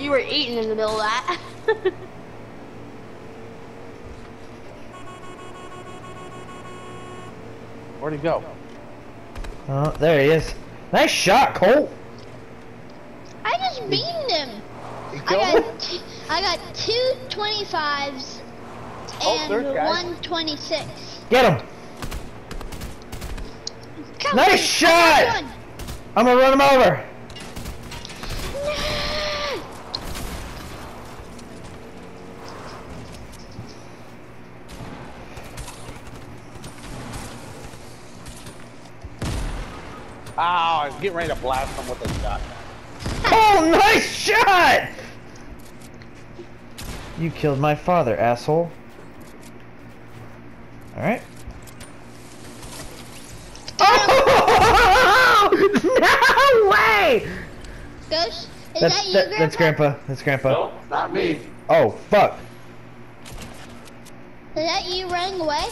You were eating in the middle of that. Where'd he go? Oh, there he is. Nice shot, Colt. I just beamed him. He I got, t- I got two 25s Oh, and there's guys. one 26. Get him. Come Nice on, shot! I got one. I'm gonna run him over. I was getting ready to blast him with a shotgun. Oh, nice shot! You killed my father, asshole. Alright. Oh! No way! Ghost, is That's, that you, that- Grandpa? that's Grandpa. That's Grandpa. No, not me. Oh, fuck. Is that you running away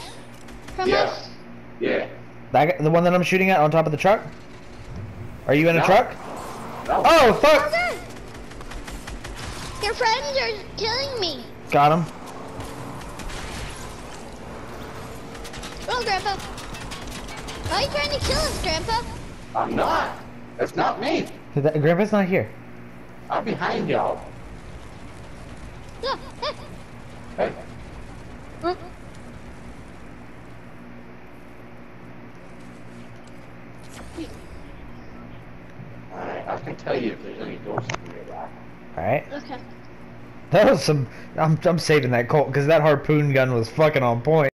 from Yeah. us? Yeah. That, guy- the one that I'm shooting at on top of the truck? Are you in a No. truck? No. Oh, fuck! Your friends are killing me. Got him. Oh, Grandpa. Why are you trying to kill us, Grandpa? I'm not. That's not me. That, Grandpa's not here. I'm behind y'all. Look, look. Hey. Mm. Alright, I can tell you if there's any ghosts nearby. Alright. Okay. That was some. I'm, I'm saving that Colt because that harpoon gun was fucking on point.